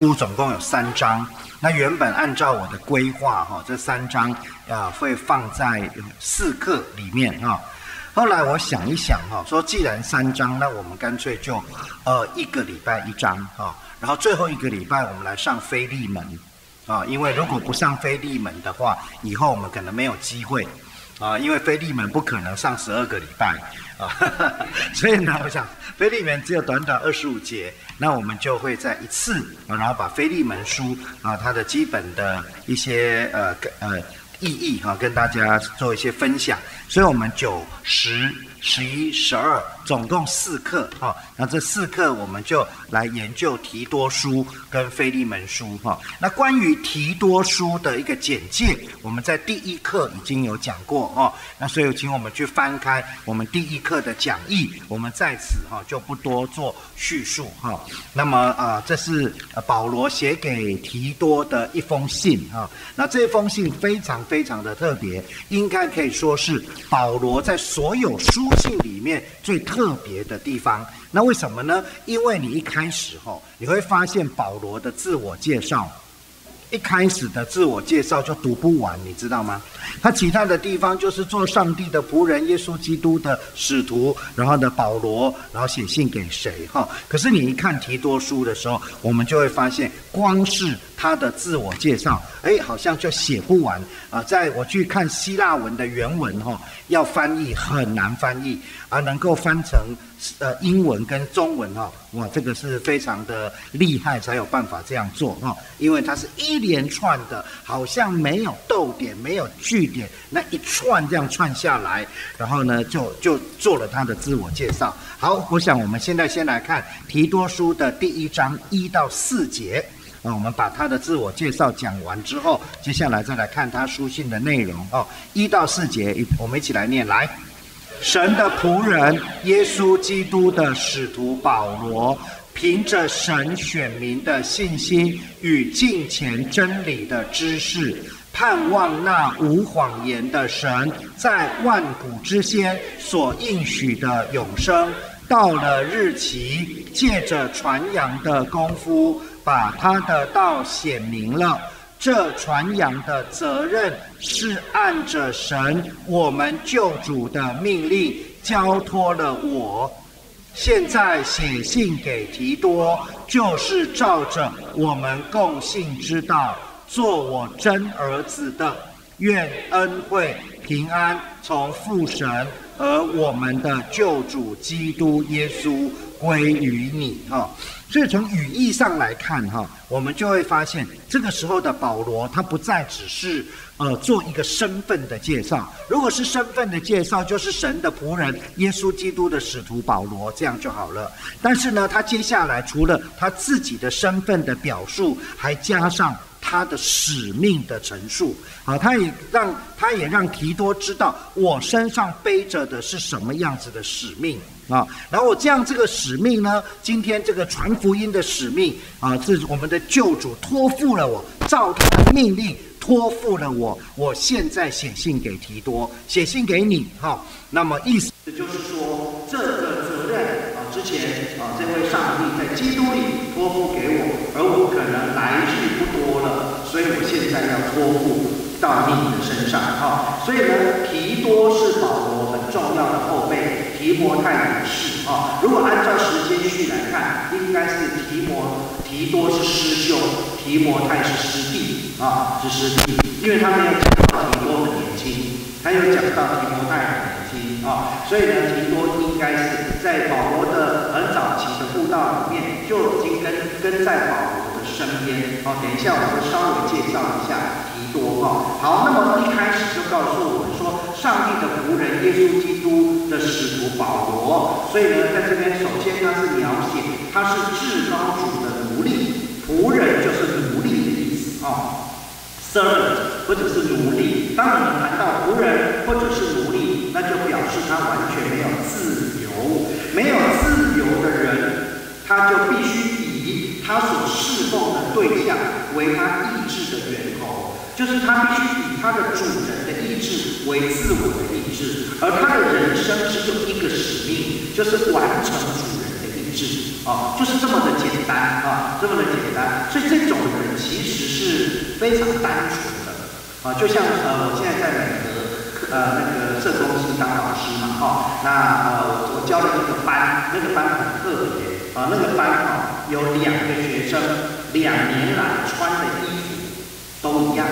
书总共有三章，那原本按照我的规划哈，这三章啊会放在四课里面哈。后来我想一想哈，说既然三章，那我们干脆就呃一个礼拜一张哈，然后最后一个礼拜我们来上非利门啊，因为如果不上非利门的话，以后我们可能没有机会啊，因为非利门不可能上十二个礼拜啊，所以呢，我想非利门只有短短二十五节。那我们就会在一次，然后把《菲利门书》啊，它的基本的一些呃呃意义哈，跟大家做一些分享。所以我们九十。十一、十二，总共四课哈。那这四课我们就来研究提多书跟菲利门书哈。那关于提多书的一个简介，我们在第一课已经有讲过哈。那所以请我们去翻开我们第一课的讲义，我们在此哈就不多做叙述哈。那么啊，这是保罗写给提多的一封信哈。那这封信非常非常的特别，应该可以说是保罗在所有书。信里面最特别的地方，那为什么呢？因为你一开始吼，你会发现保罗的自我介绍。一开始的自我介绍就读不完，你知道吗？他其他的地方就是做上帝的仆人，耶稣基督的使徒，然后呢，保罗，然后写信给谁哈？可是你一看提多书的时候，我们就会发现，光是他的自我介绍，哎，好像就写不完啊！在我去看希腊文的原文哈，要翻译很难翻译，而能够翻成。呃，英文跟中文哈，哇，这个是非常的厉害，才有办法这样做哈。因为它是一连串的，好像没有逗点，没有句点，那一串这样串下来，然后呢，就就做了他的自我介绍。好，我想我们现在先来看提多书的第一章一到四节啊，我们把他的自我介绍讲完之后，接下来再来看他书信的内容哦。一到四节，我们一起来念来。神的仆人，耶稣基督的使徒保罗，凭着神选民的信心与敬虔真理的知识，盼望那无谎言的神在万古之先所应许的永生，到了日期，借着传扬的功夫，把他的道显明了。这传扬的责任是按着神我们救主的命令交托了我。现在写信给提多，就是照着我们共信之道，做我真儿子的。愿恩惠平安从父神和我们的救主基督耶稣归于你。哈。所以从语义上来看，哈，我们就会发现，这个时候的保罗，他不再只是呃做一个身份的介绍。如果是身份的介绍，就是神的仆人、耶稣基督的使徒保罗，这样就好了。但是呢，他接下来除了他自己的身份的表述，还加上他的使命的陈述。啊，他也让他也让提多知道，我身上背着的是什么样子的使命。啊，然后这样这个使命呢，今天这个传福音的使命啊，是我们的救主托付了我，照他的命令托付了我，我现在写信给提多，写信给你，哈，那么意思就是说，这个责任啊，之前啊，这位上帝在基督里托付给我，而我可能来日，所以我现在要托付到你的身上，啊，所以呢，提多是保罗很重要的后辈。提摩太也是啊，如果按照时间序来看，应该是提摩提多是师兄，提摩太是师弟啊，是师弟，因为他没有讲到提多很年轻，他有讲到提摩太很年轻啊，所以呢，提多应该是在保罗的很早期的布道里面就已经跟跟在保罗身边哦。等一下，我会稍微介绍一下提多哈。好，那么一开始就告诉我们说。上帝的仆人耶稣基督的使徒保罗，所以呢，在这边首先他是描写他是至高主的奴隶，仆人就是奴隶的意思啊，servant 或者是奴隶。当我们谈到仆人或者是奴隶，那就表示他完全没有自由，没有自由的人，他就必须以他所侍奉的对象为他意志的源头，就是他必须以他的主人的意志。为自我的意志，而他的人生只有一个使命，就是完成主人的意志。啊，就是这么的简单啊，这么的简单。所以这种人其实是非常单纯的啊，就像呃，我现在在美国呃那个社工是当老师嘛哈，那呃我我教的那个班，那个班很特别啊，那个班哈有两个学生两年来穿的衣服都一样。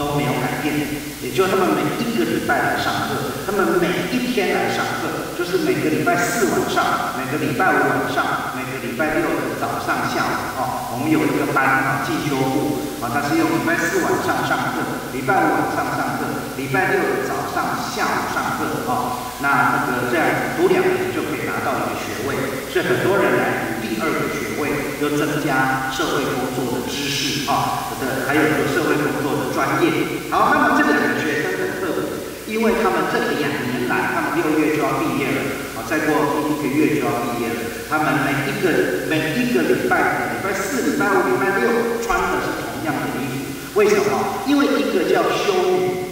都没有改变，也就他们每一个礼拜来上课，他们每一天来上课，就是每个礼拜四晚上，每个礼拜五晚上，每个礼拜六早上、下午啊，我们有一个班啊，进修部啊，他是用礼拜四晚上上课，礼拜五晚上上课，礼拜六早上、下午上课啊，那那个这样读两年就可以拿到一个学位，所以很多人来读第二个学，又增加社会工作的知识啊，的还有个社会工作的专业。好，那么这两个学生很特别，因为他们这两年来，他们六月就要毕业了，啊，再过一个月就要毕业了。他们每一个每一个礼拜，礼拜四、礼拜五、礼拜六穿的是同样的衣服。为什么？因为一个叫修女，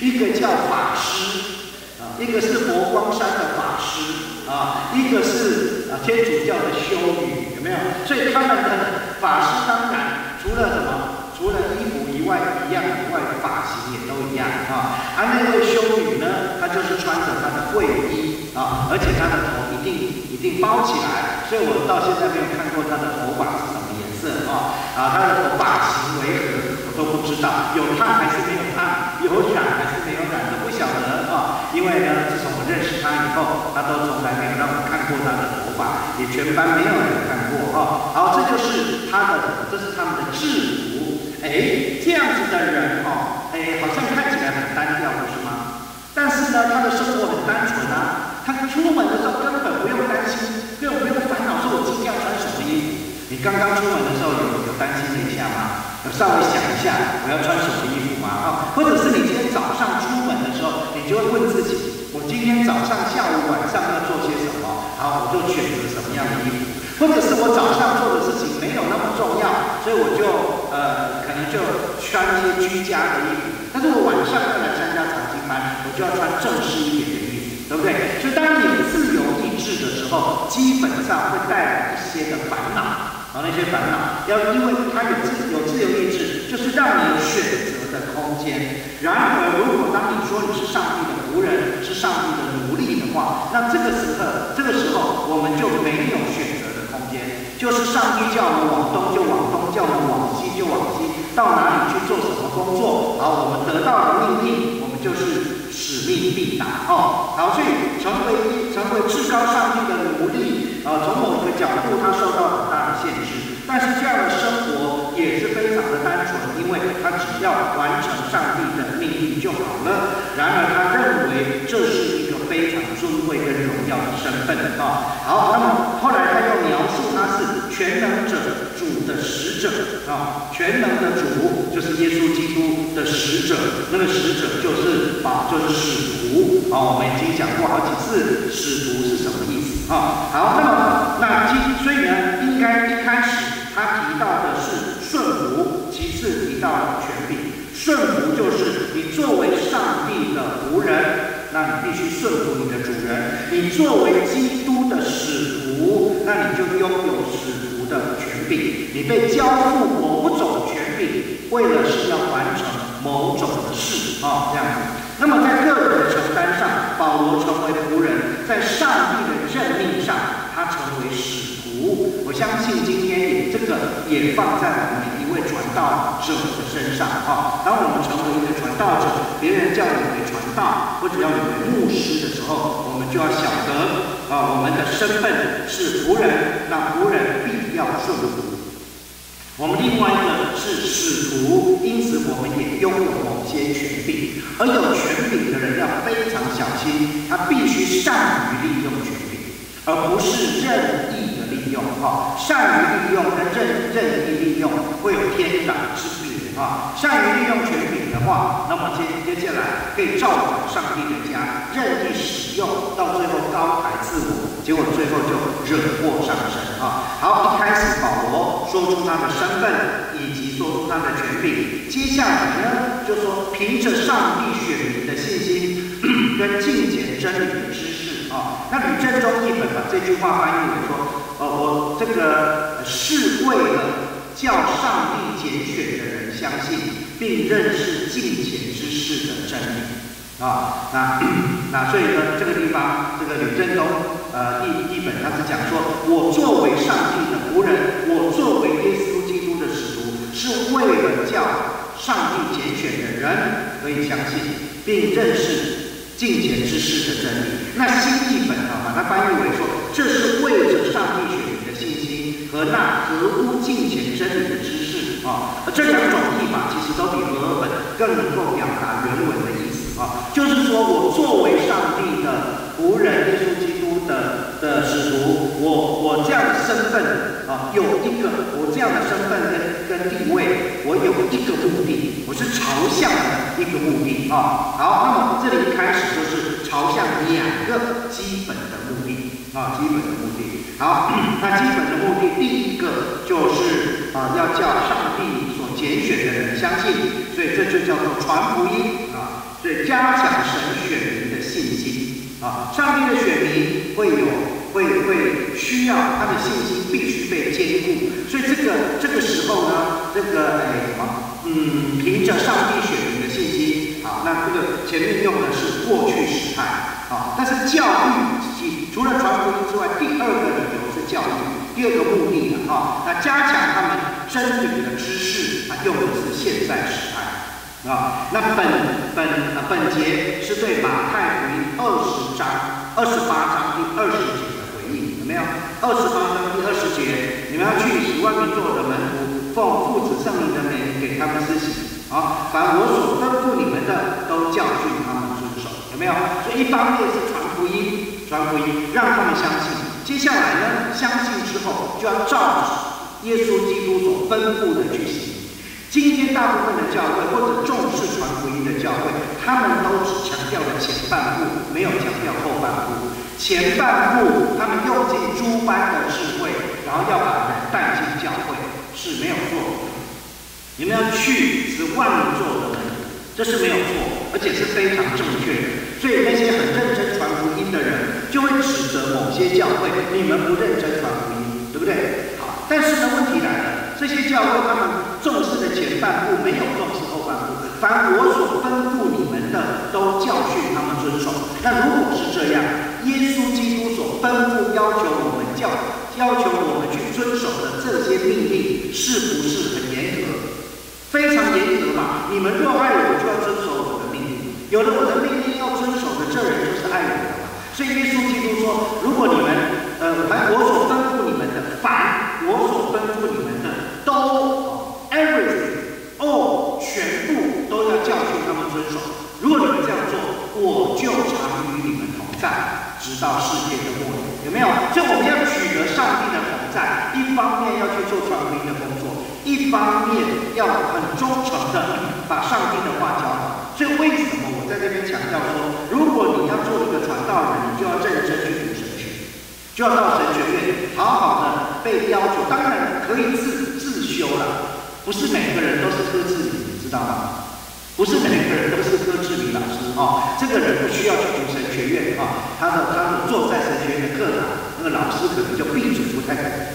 一个叫法师，啊，一个是佛光山的法师，啊，一个是啊天主教的修女，没有？所以他们的法师当然除了什么？除了衣服以外一样以外的，发型也都一样啊。而那位修女呢，她就是穿着她的贵衣啊，而且她的头一定一定包起来，所以我到现在没有看过她的头发是什么颜色啊。啊，她的头发型为何我都不知道，有烫还是没有烫，有染还是没有染都不晓得啊。因为呢，后，她都从来没有让我看过他的头发，也全班没有人看过啊。好，这就是他的，这是他们的制服。哎，这样子的人哦，哎，好像看起来很单调，不是吗？但是呢，他的生活很单纯啊，他出门的时候根本不用担心，根本不用烦恼说我今天要穿什么衣服。你刚刚出门的时候有有担心了一下吗？有稍微想一下我要穿什么衣服吗？啊，或者是你今天早上出门的时候，你就会问自己，我今天早上、下午、晚上要做些什么？好，我就选择什么样的衣服。或者是我早上做的事情没有那么重要，所以我就呃可能就穿一些居家的衣服。但是我晚上要来参加长经班，我就要穿正式一点的衣服，对不对？所以当你自由意志的时候，基本上会带来一些的烦恼啊，那些烦恼要因为他有自有自由意志，就是让你有选择的空间。然而，如果当你说你是上帝的仆人，是上帝的奴隶的话，那这个时刻，这个时候我们就没有选择的空间。就是上帝叫我们往东就往东，叫我们往西就往西，到哪里去做什么工作，好，我们得到的命令，我们就是使命必达哦。好，所以成为成为至高上帝的奴隶，啊，从某个角度，他受到很大的限制，但是这样的生活也是非常的单纯，因为他只要完成上帝的命令就好了。然而，他认为这是一个非常尊贵跟荣耀的身份啊。好，那么后来他又描述他是。全能者主的使者啊，全能的主就是耶稣基督的使者，那个使者就是啊，就是使徒啊。我们已经讲过好几次，使徒是什么意思啊？好，那么那基所以呢，应该一开始他提到的是顺服，其次提到了权柄。顺服就是你作为上帝的仆人，那你必须顺服你的主人；你作为基督的使徒，那你就拥有使徒。的权柄，你被交付某种权柄，为了是要完成某种的事啊，这样子。那么在个人的承担上，保罗成为仆人；在上帝的任命上，他成为使徒。我相信今天也这个也放在我们一位传道者的身上啊。当我们成为一个传道者，别人叫你为道，或者要有牧师的时候，我们就要晓得。啊，我们的身份是仆人，那仆人必要顺服。我们另外一个是使徒，因此我们也拥有某些权柄。而有权柄的人要非常小心，他必须善于利用权柄，而不是任意的利用。哈，善于利用跟任任意利用会有天壤之别。啊，善于利用权柄话，那么接接下来可以照管上帝的家，任意使用，到最后高抬自我，结果最后就惹祸上身啊！好，一开始保罗说出他的身份，以及说出他的权柄，接下来呢，就说凭着上帝选民的信心 跟敬虔真理的知识啊，那吕正中译本把这句话翻译为说。呃，我这个是为了叫上帝拣选的人相信，并认识近前之事的真理啊。那那所以呢，这个地方这个吕振东呃一一本他是讲说，我作为上帝的仆人，我作为耶稣基督的使徒，是为了叫上帝拣选的人可以相信，并认识。近前之事的真理，那新译本啊，把它翻译为说，这是为着上帝选民的信心和那合乎敬虔真理的知啊。这两种译法其实都比和合本更能够表达原文的意思啊。就是说我作为上帝的仆人，耶稣基督的的使徒，我我这样的身份啊，有一个我这样的身份跟跟地位，我有一个目的，我是朝向一个目的啊。好，那么这里开始。就是朝向两个基本的目的啊，基本的目的。好，那基本的目的，第一个就是啊，要叫上帝所拣选的人相信，所以这就叫做传福音啊，所以加强神选民的信心啊。上帝的选民会有会会需要他的信心必须被坚固，所以这个这个时候呢，这个哎什么，嗯，凭着上帝选民的信心。啊，那这个前面用的是过去时态，啊，但是教育除了传福音之外，第二个教育，第二个目的呢，啊，那加强他们真理的知识，啊，用的是现在时态，啊，那本本本节是对马太福音二十章二十八章第二十节的回应，有没有？二十八章第二十节，你们要去使万民做的门徒，奉父子圣灵的名给他们施洗。啊，凡我所吩咐你们的，都教训他们遵守，有没有？所以一方面是传福音，传福音让他们相信。接下来呢，相信之后就要照着耶稣基督所吩咐的去行。今天大部分的教会或者重视传福音的教会，他们都只强调了前半部，没有强调后半部。前半部他们用尽诸般的智慧，然后要把人带进教会，是没有错。你们要去是万能做的这是没有错，而且是非常正确的。所以那些很认真福音的人，就会指责某些教会，你们不认真传福音，对不对？好，但是呢，问题来了，这些教会他们重视的前半部，没有重视后半部。凡我所吩咐你们的，都教训他们遵守。那如果是这样，耶稣基督所吩咐要求我们教，要求我们去遵守的这些命令，是不是很严格？非常严格嘛！你们若爱我，就要遵守我的命令。有了我的命令要遵守的，这人就是爱我的嘛。所以耶稣基督说：如果你们，呃，凡我所吩咐你们的，凡我所吩咐你们的，都 everything all 全部都要教训他们遵守。如果你们这样做，我就常与你们同在，直到世界的末了。有没有？就我们要取得上帝的同在，一方面要去做传福音的工作。一方面要很忠诚的把上帝的话教好，所以为什么我在这边强调说，如果你要做一个传道人，你就要认真去读神学，就要到神学院好好的被要求。当然可以自自修了，不是每个人都是科智理，你知道吗？不是每个人都是科智理老师哦，这个人不需要去读神学院啊，他的他的坐在神学院的课堂。那个老师可能就闭嘴，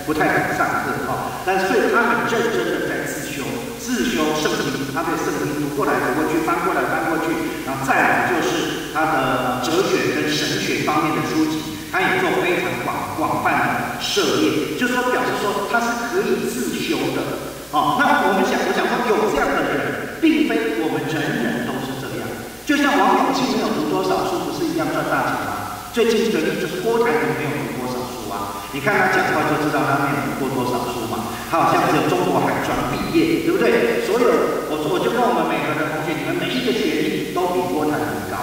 不太敢，上课啊。但是，所以他很认真的在自修，自修圣经，他对圣经读过来读过去，翻过来翻过去，然后再来就是他的哲学跟神学方面的书籍，他也做非常广广泛的涉猎，就是说表示说他是可以自修的。啊，那我们想，我想说有这样的人，并非我们人人都是这样。就像王永庆没有读多少书，不是一样赚大钱吗？最近的例子是郭台铭没有读多少书啊？你看他讲话就知道他没读过多少书嘛。他好像只有中国海专毕业，对不对？所有我我就跟我们每个的同学，你们每一个学历都比郭台铭高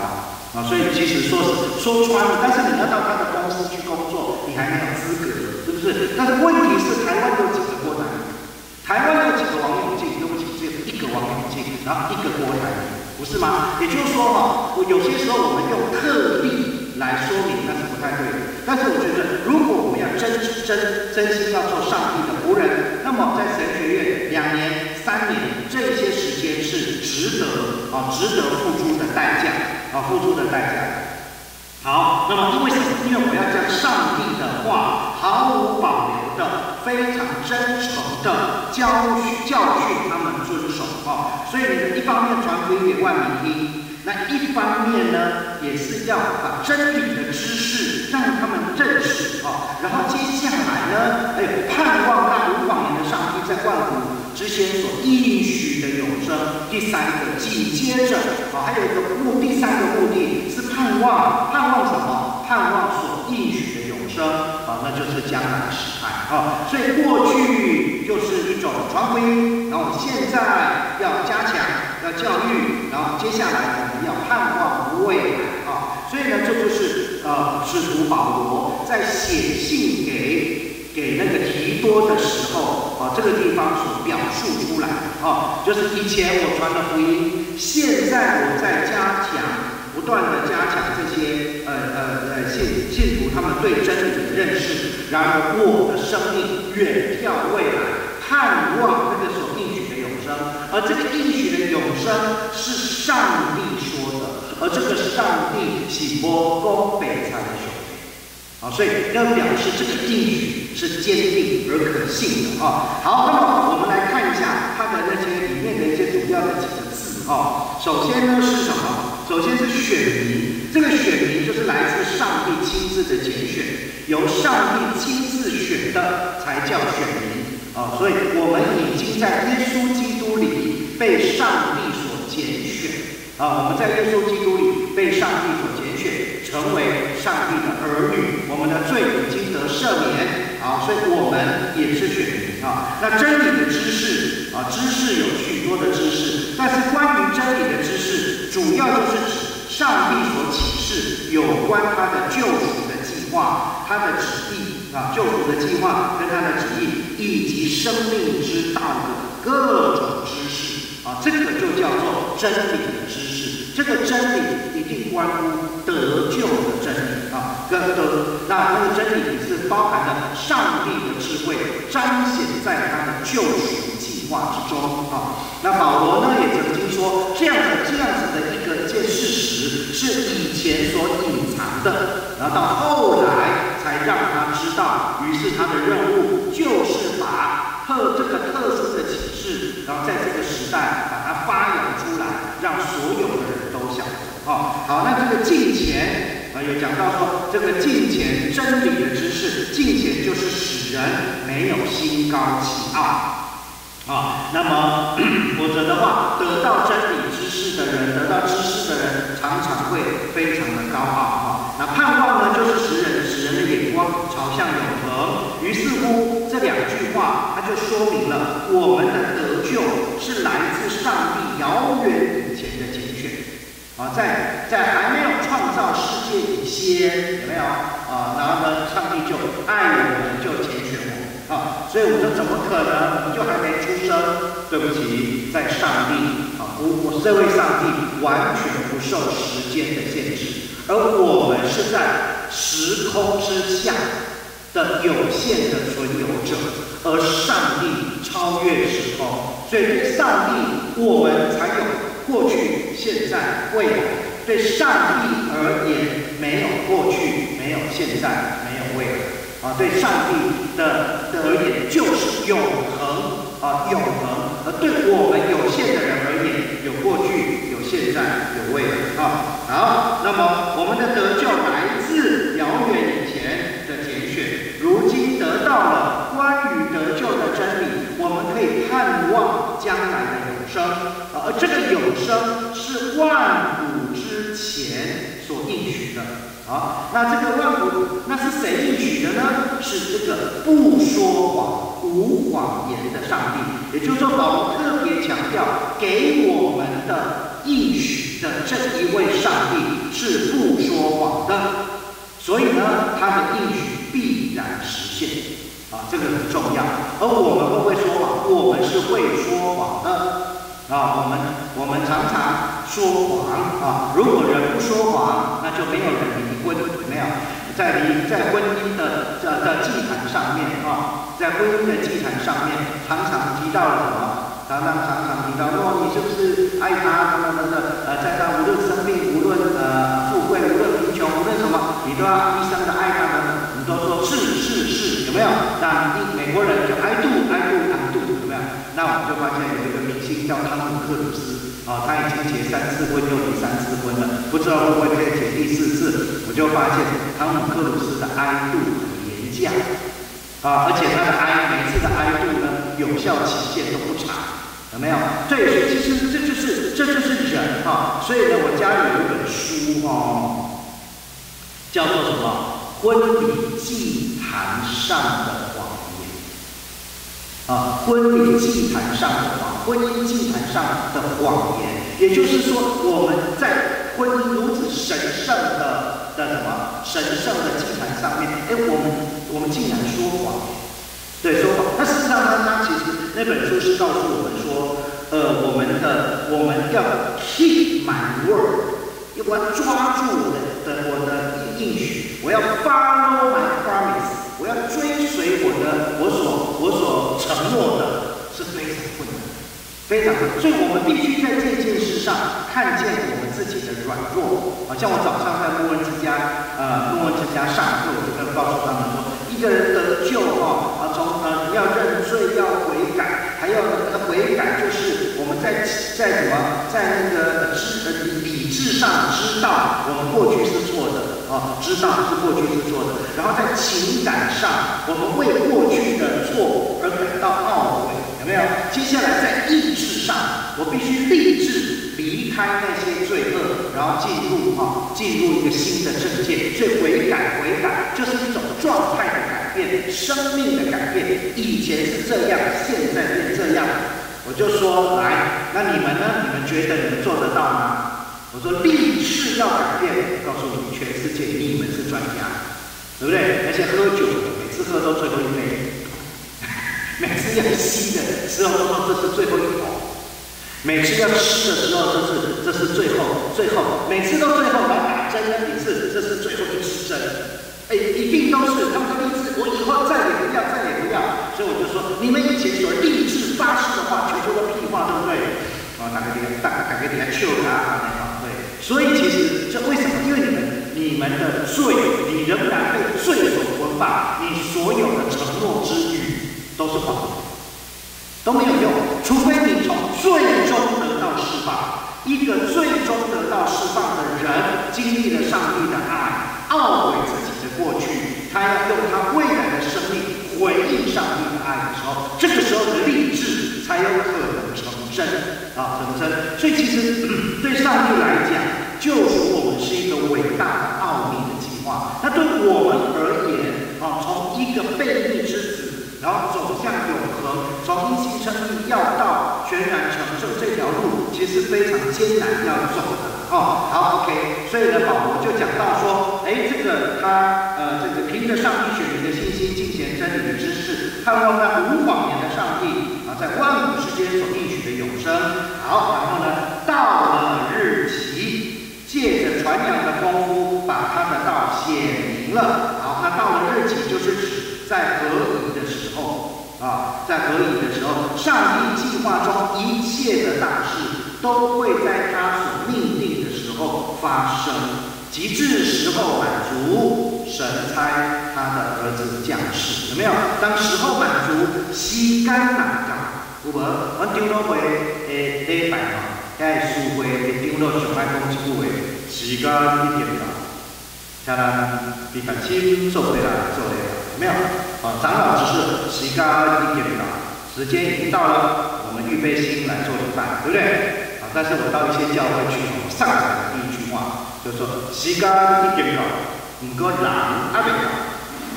啊。所以其实说是说穿了，但是你要到他的公司去工作，你还没有资格，是不是？但是问题是台湾有几个郭台铭？台湾有几个王永庆？对不起，只有一个王永庆，然后一个郭台铭，不是吗？也就是说哈，我有些时候我们用特例。来说明那是不太对的，但是我觉得，如果我们要真真真心要做上帝的仆人，那么在神学院两年、三年这些时间是值得啊，值得付出的代价啊，付出的代价。好，那么因为什么？因为我要将上帝的话毫无保留。的、非常真诚的教教训他们遵守啊。所以你们一方面传福音给万民听，那一方面呢，也是要把真理的知识让他们认识啊。然后接下来呢，哎，盼望那无谎言的上帝在万古之前所应许的永生。第三个紧接着啊，还有一个目，第三个目的是盼望，盼望什么？盼望所应许的永生啊，那就是将来时代啊。所以过去就是一种传福音，然后现在要加强，要教育，然后接下来我们要盼望未来啊。所以呢，这就是呃，使徒保罗在写信给。给那个提多的时候啊，这个地方所表述出来啊，就是以前我传的福音，现在我在加强，不断的加强这些呃呃呃信信徒他们对真理的认识。然而我的生命远眺未来，盼望那个时候，而这个应许的永生是上帝说的，而这个上帝是波光北才的手。啊，所以要表示这个应许是坚定而可信的啊。好，那么我们来看一下它的那些里面的一些主要的几个字啊。首先呢是什么？首先是选民，这个选民就是来自上帝亲自的拣选，由上帝亲自选的才叫选民啊。所以我们已经在耶稣基督里被上帝所拣选啊。我们在耶稣基督里被上帝所拣选。成为上帝的儿女，我们的罪已经得赦免啊，所以我们也是选民啊。那真理的知识啊，知识有许多的知识，但是关于真理的知识，主要就是指上帝所启示有关他的救赎的计划、他的旨意啊，救赎的计划跟他的旨意，以及生命之道的各种知识啊，这个就叫做真理的知识。这个真理一定关乎。得救的真理啊，跟得那那个真理是包含了上帝的智慧，彰显在他的救赎计划之中啊。那保罗呢也曾经说，这样的这样子的一个一件事实是以前所隐藏的，然后到后来才让他知道。于是他的任务就是把特这个特殊的启示，然后在这个时代把它发扬出来，让所有的人都晓得。好，好，那这个敬虔啊，有讲到说，这个敬虔真理的知识，敬虔就是使人没有心高气傲啊。那么，否则的话，得到真理知识的人，得到知识的人，常常会非常的高傲哈。那盼望呢，就是使人使人的眼光朝向永恒。于是乎，两句话，它就说明了我们的得救是来自上帝遥远以前的拣选。啊，在在还没有创造世界以前，有没有啊？然后呢，上帝就爱我们，就拣选我啊。所以我说，怎么可能我们就还没出生？对不起，在上帝啊，我我这位上帝完全不受时间的限制，而我们是在时空之下的有限的存有者，而上帝超越时空，所以对上帝，我们才有。过去、现在、未来，对上帝而言，没有过去，没有现在，没有未来。啊，对上帝的的而言，就是永恒啊，永恒。而对我们有限的人而言，有过去，有现在，有未来。啊，好，那么我们的得救来自遥远以前的拣选，如今得到了关于得救的真理，我们可以盼望将来的永生。而这个永生是万古之前所应许的啊，那这个万古那是谁应许的呢？是这个不说谎、无谎言的上帝。也就是说，保罗特别强调，给我们的应许的这一位上帝是不说谎的，所以呢，他的应许必然实现啊，这个很重要。而我们会不会说谎？我们是会说谎的。啊，我们我们常常说谎啊！如果人不说谎，那就没有人离婚，没有在离在婚姻的这的祭坛上面啊，在婚姻的祭坛上面，常常提到了什么？常常常常提到说，你是不是爱他？等等等等，呃，在他无论生病，无论呃富贵，无论贫穷，无论什么，你都要一生的爱他，有没有？那一定美国人就 I do I do I do，怎么样？那我们就发现有一个明星叫汤姆克鲁斯，啊，他已经结三次婚又离三次婚了，不知道会不会再结第四次？我就发现汤姆克鲁斯的 I do 很廉价，啊，而且他的 I 每次的 I do 呢，有效期限都不长，有没有？对，其实这就是这就是人哈，所以呢，我家里有一本书哦，叫做什么？婚礼祭坛上的谎言，啊，婚礼祭坛上的谎，婚姻祭坛上的谎言，也就是说，我们在婚姻如此神圣的的什么？神圣的祭坛上面，哎，我们我们竟然说谎，对，说谎。那事实上呢，他其实那本书是告诉我们说，呃，我们的我们要 keep my word，要抓住我的我的应许。我要 follow my promise，我要追随我的我所我所承诺的，是非常困难，非常困难。所以我们必须在这件事上看见我们自己的软弱。好像我早上在莫恩之家，呃，莫恩之家上课，我就跟告诉他们说，一个人得救哈，啊，从呃要认罪，要悔改，还要那悔改，就是我们在在什么，在那个知呃理智上知道我们过去是错的。哦，知道是过去是错的，然后在情感上，我们为过去的错而感到懊悔，有没有？接下来在意志上，我必须立志离开那些罪恶，然后进入哈，进入一个新的境界。所以悔改，悔改就是一种状态的改变，生命的改变。以前是这样，现在变这样。我就说，来，那你们呢？你们觉得你们做得到吗？我说立志要改变，告诉你全世界你们是专家，对不对？那些喝酒，每次喝都最后一杯，每次要吸的时候说这是最后一口，每次要吃的时候这是这是最后最后，每次都最后来打针的一次，这是最后一支针，哎，一定都是他们都立志，我以后再也不要再也不要，所以我就说你们以前所立志发誓的话，全部都屁话，对不对？啊，打个电话，打打个电话，求他，所以其实这为什么？因为你们你们的罪，你仍然被罪所捆绑，你所有的承诺之语都是谎言，都没有用。除非你从最终得到释放。一个最终得到释放的人，经历了上帝的爱，懊悔自己的过去，他要用他未来的生命回应上帝的爱的时候，这个时候的励志才有可能成真啊，成真。所以其实对上帝来讲，救赎我们是一个伟大的奥秘的计划。那对我们而言啊，从一个悖逆之子，然后走向永恒，从一心称义要到全然成就这条路，其实非常艰难要走的哦。好，OK。所以呢，保罗就讲到说，哎，这个他呃，这个凭着上帝选民的信心，进行真理的知识，盼望那无谎言的上帝啊，在万古之间所应许生。好，然后呢，到了日期，借着传扬的功夫，把他的道显明了。好，那到了日期，就是指在合宜的时候啊，在合宜的时候，上帝计划中一切的大事都会在他所命定的时候。发生，极致时候满足，神差他的儿子降世，有没有？当时候满足，时间难到，有无？我长老会诶礼拜吼，在书会诶长老上爱讲一句话：时间一定到，当然比较轻做回来，做回来，有没有？啊，长老只是时间一定到，时间已经到了，我们预备心来做礼拜，对不对？啊但是我到一些教会去，上场的第一句话就说：时间已经到，唔过人还没到。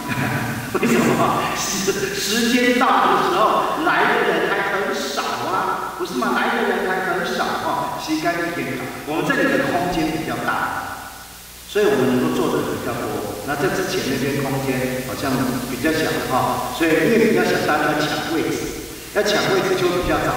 为什么？时时间到的时候，来的人还，不是吗？来的人还很少啊，时间已经到。我们这里的空间比较大，所以我们能够做的比较多。那在之前那边空间好像比较小哈，所以因为比较小，大家要抢位置，要抢位置就比较早。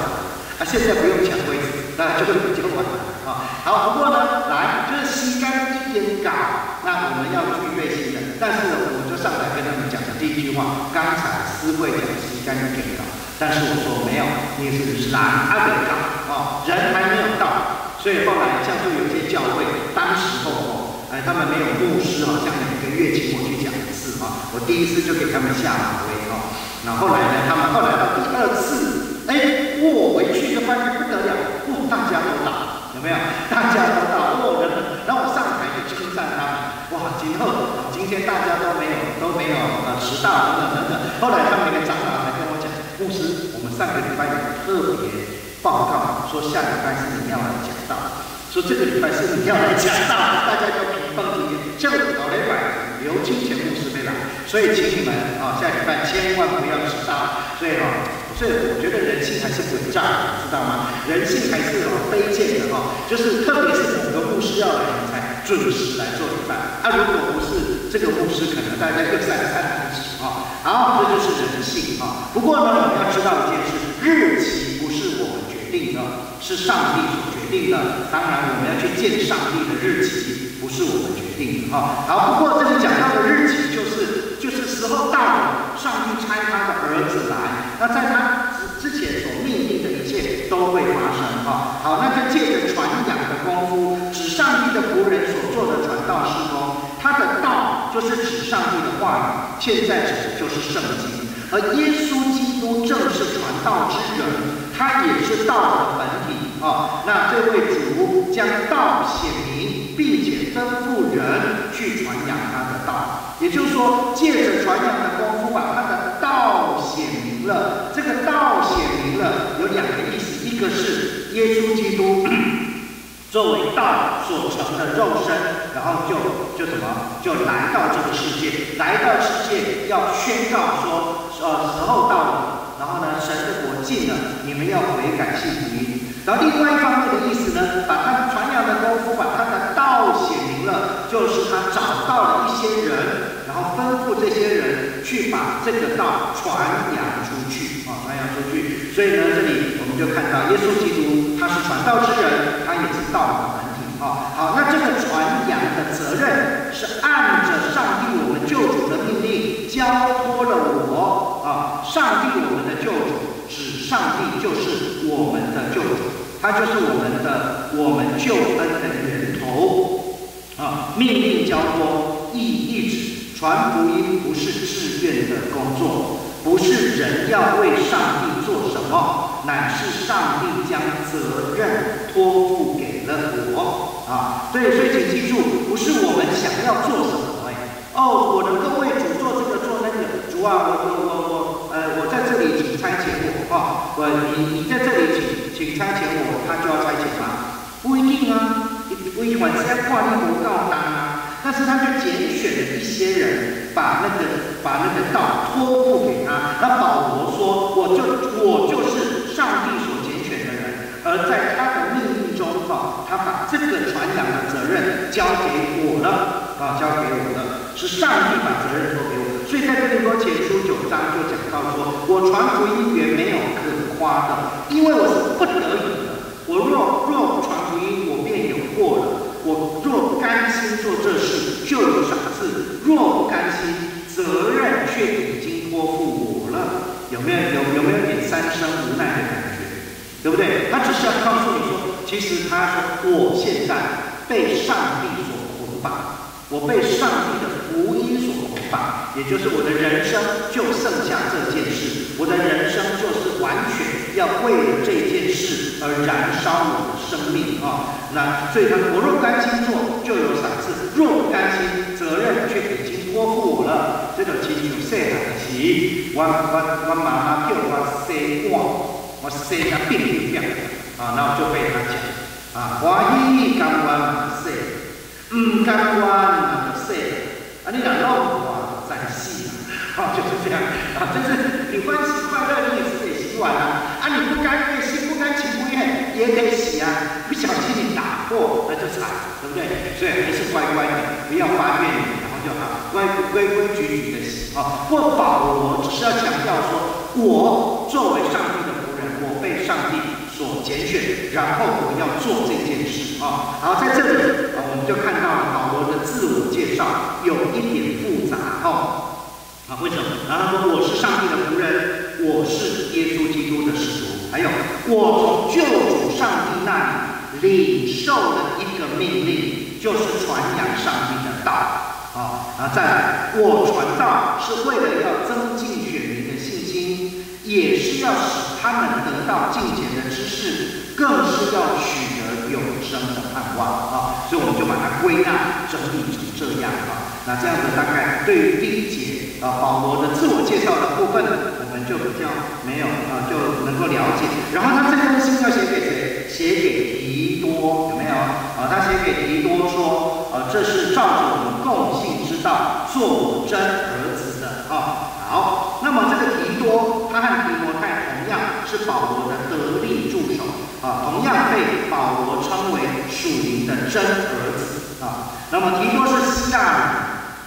啊，现在不用抢位置。那就会比较晚啊。好，不过呢，来就是吸干一点搞，那我们要具备新的。但是呢，我就上来跟他们讲的第一句话，刚才思慧讲吸干一点搞，但是我说没有，你是难阿得搞啊，人还没有到，所以后来像就有些教会，当时候哦，哎，他们没有牧师啊，像每个月请我去讲一次啊，我第一次就给他们下马威啊。那后来呢，他们后来到第二次，哎，我，回去就发现不得了，哦，大家都到，有没有？大家都到，哇，人很，然后我上台就称赞他，哇，今后今天大家都没有都没有呃迟到等等等等。后来他们一个长老，上个礼拜有特别报告说下礼拜是你要来讲道，说这个礼拜是你要来讲道，大家就平放今天，像老雷板刘金钱牧师没来，所以请你们啊下礼拜千万不要迟到，所以哈。所以我觉得人性还是诡诈，知道吗？人性还是哦卑贱的哈，就是特别是某个牧师要来，你才准时来做礼拜。啊，如果不是这个牧师，可能大家又三三不起啊。好，这就是人性啊。不过呢，我们要知道一件事：日期不是我们决定的，是上帝所决定的。当然，我们要去见上帝的日期，不是我们决定的哈。好，不过这里讲到的日期，就是就是时候到了，上帝差他的儿子来。那在他之之前所命令的一切都会发生哈。好，那就借着传讲的功夫，指上帝的仆人所做的传道事工，他的就是指上帝的话语，现在指的就是圣经。而耶稣基督正是传道之人，他也是道的本体啊。那这位主将道显明，并且吩咐人去传扬他的道，也就是说，借着传扬的功夫，把他的道显明。了，这个道显明了，有两个意思，一个是耶稣基督作为道所成的肉身，然后就就什么，就来到这个世界，来到世界要宣告说，呃，时候到了，然后呢，神的国近了，你们要悔改信福音。然后另外一方面的意思呢，把他传扬的功夫，把他的道显明了，就是他找到了一些人，然后吩咐这些人去把这个道传扬出去啊，传扬出去。所以呢，这里我们就看到耶稣基督他是传道之人，道的本体啊。好，那这个传扬的责任是按着上帝我们救主的命令交托了我啊，上帝我们的救主，指上帝就是我们的救主。他就是我们的我们救恩的源头啊！命令交托意意指传福音不是自愿的工作，不是人要为上帝做什么，乃是上帝将责任托付给了我啊！对，所以请记住，不是我们想要做什么哎哦，我能够为主做这个做那个，主啊，我我我我呃，我在这里请差遣我啊，我你你在这里请。请差遣我，他就要差遣吗？不一定啊，不一定晚上挂那不告单啊。但是他就拣选了一些人，把那个把那个道托付给他。那保罗说，我就我就是上帝所拣选的人，而在他的命令中，哈，他把这个传扬的责任交给我了，啊，交给我了，是上帝把责任托给我。所以在这里说前书九章就讲到说，我传福音原没有可。夸的，因为我是不得已的。我若若不传福音，我便有过了。我若不甘心做这事，就有赏赐；若不甘心，责任却已经托付我了。有没有有有没有点三生无奈的感觉？对不对？他只是要告诉你说，其实他说我现在被上帝所捆绑，我被上帝的福音所捆绑，也就是我的人生就剩下这件事，我的人生就是完全。要为了这件事而燃烧我的生命啊！那所以他说：“我若甘心做，就有赏赐；若不甘心，责任却已经托付我了。”这种亲像细汉时，我我我妈妈叫我洗碗，我洗啊变变变啊，然后就被他讲啊，欢喜甘愿洗，唔甘愿就洗啊！你若弄我再洗啊，就是这样啊，就是你欢喜快乐，你也是得洗碗啊。啊，你不甘愿，心不甘情不愿也得洗啊！不小心你打破，那就惨，对不对？所以还是乖乖的，不要发怨，就好，规规规矩矩的洗啊。或保罗只是要强调说，我作为上帝的仆人，我被上帝所拣选，然后我要做这件事啊。好，在这里啊，我们就看到保罗的自我介绍有一点复杂哦。啊，为什么？然后他说我是上帝的仆人。我是耶稣基督的使徒，还有我从救主上帝那里领受的一个命令，就是传扬上帝的道啊！啊，再来，我传道是为了要增进选民的信心。也是要使他们得到金钱的知识，更是要取得永生的盼望啊！所以我们就把它归纳整理成这样啊。那这样子大概对于第一节啊保罗的自我介绍的部分，我们就比较没有啊就能够了解。然后他这封信要写给谁？写给提多有没有？啊，他写给提多说，啊，这是照着我们共性之道做我真儿子的啊。好，那么这个提多，他和提摩太同样是保罗的得力助手啊，同样被保罗称为属灵的真儿子啊。那么提多是希腊人，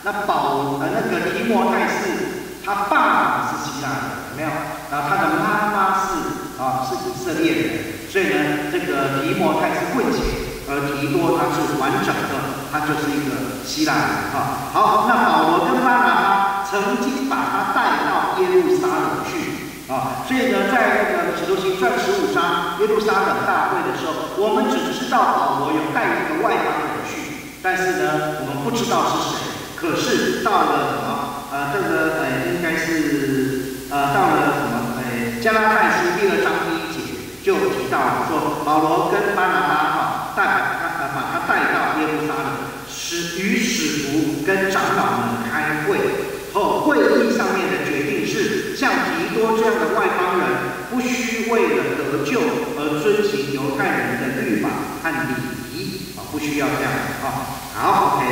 那保呃那个提摩太是他爸爸是希腊人，有没有？然后他的妈妈是啊是以色列人，所以呢，这个提摩太是混血，而提多他是完整的，他就是一个希腊人啊。好，那保罗跟巴拿巴。曾经把他带到耶路撒冷去啊，所以呢，在那个使徒行传十五章耶路撒冷大会的时候，我们只知道保罗有带一个外邦人去，但是呢，我们不知道是谁。可是到了什么？呃，这个呃，应该是呃，到了什么？呃，加拉太书第二章一就提到说，保罗跟巴拿巴哈带他把他带到耶路撒冷，使与使徒跟长老们开会。后会议上面的决定是，像提多这样的外邦人，不需为了得救而遵循犹太人的律法和礼仪啊，不需要这样啊。好，OK。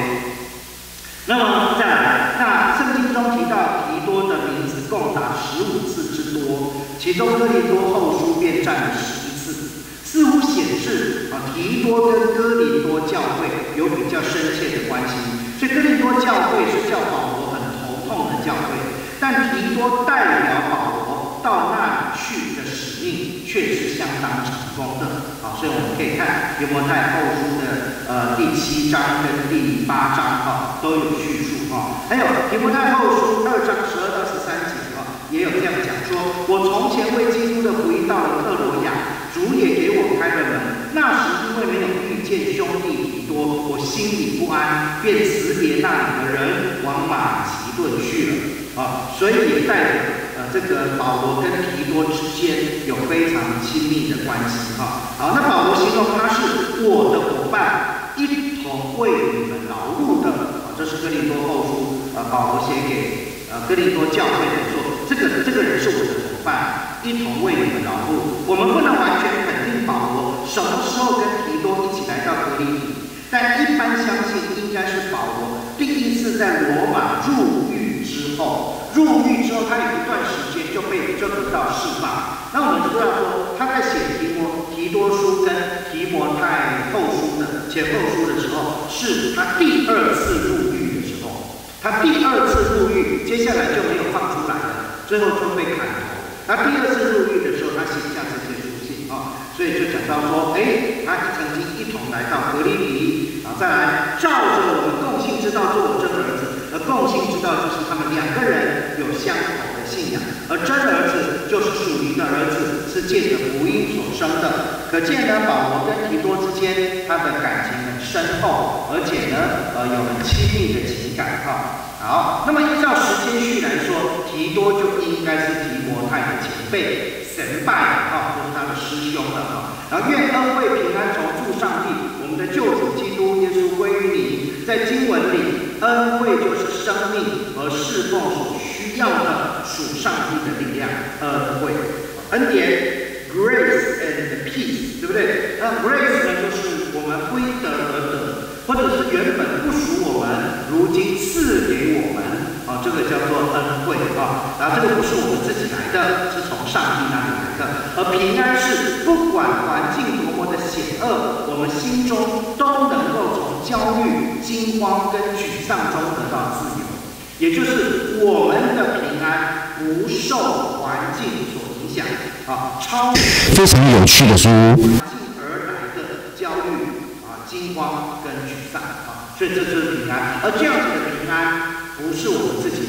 那么再来，那圣经中提到提多的名字共达十五次之多，其中哥林多后书便占了十次，似乎显示啊，提多跟哥林多教会有比较深切的关系。所以哥林多教会是叫保罗很头痛。的教会，但提多代表保罗到那里去的使命却是相当成功的。好，所以我们可以看《约伯太后书》的呃第七章跟第八章哈都有叙述哈。还有《约伯太后书》二章十二到十也有这样讲说：我从前为基督的福音到了克罗亚，主也给我开了门。那时因为没有遇见兄弟提多，我心里不安，便辞别那里的人，往马其。顿去了啊，所以也代表呃这个保罗跟提多之间有非常亲密的关系哈。好，那保罗形容他是我的伙伴，一同为你们劳碌的啊。这是哥林多后书呃保罗写给呃哥林多教会的，这个这个人是我的伙伴，一同为你们劳碌。我们不能完全肯定保罗什么时候跟提多一起来到格林里，但一般相信应该是保罗第一次在罗马入狱之。后入狱之后，他有一段时间就被就得到释放。那我们知道说，他在写提摩提多书跟提摩太后书的前后书的时候，是他第二次入狱的时候。他第二次入狱，接下来就没有放出来了，最后就被砍头。那第二次入狱的时候，他写下这些书信啊，所以就讲到说，哎，他曾经一同来到格里比，啊，再来照着我们共性之道做我真儿子。而共性之道就是他们两个人有相同的信仰，而真儿子就是属灵的儿子，是借着福音所生的。可见呢，保罗跟提多之间，他的感情很深厚，而且呢，呃，有很亲密的情感哈。好，那么依照时间序来说，提多就应该是提摩太的前辈，神拜哈，就是他的师兄了哈。然后愿恩惠平安从祝上帝，我们的救主基督耶稣归于你，在经文里。恩惠就是生命和侍奉所需要的属上帝的力量。恩惠，恩典，grace and peace，对不对？那 grace 呢，就是我们归得而得，或者是原本不属我们，如今赐给。这个叫做恩惠啊。然后这个不是我们自己来的，是从上帝那里来的。而平安是不管环境多么的险恶，我们心中都能够从。焦虑、惊慌跟沮丧中得到自由，也就是我们的平安不受环境所影响啊，超非常有趣的书。而来的焦虑啊、惊慌跟沮丧啊，所以这就是平安。而这样子的平安不是我们自己的，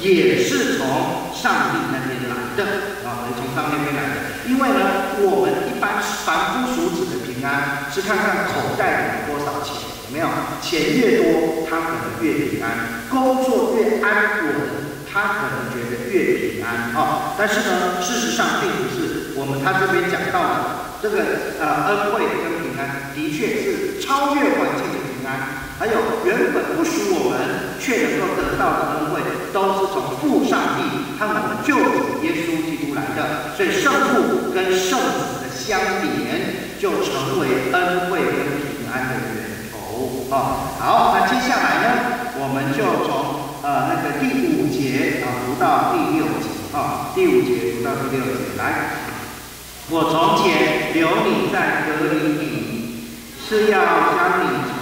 也是从上帝那边来的啊，也从上帝那边来的。因为呢，我们一般凡夫俗子的平安是看看口袋里多少钱。有没有钱越多，他可能越平安；工作越安稳，他可能觉得越平安啊。但是呢，事实上并不是。我们他这边讲到的这个呃恩惠跟平安，的确是超越环境的平安。还有原本不属我们却能够得到的恩惠，都是从父上帝和我们救主耶稣基督来的。所以圣父跟圣子的相连，就成为恩惠跟平安的源头啊。好，那接下来呢，我们就从呃那个第五节啊读到第六节啊，第五节读到第六节来。我从前留你在隔离里，是要将你。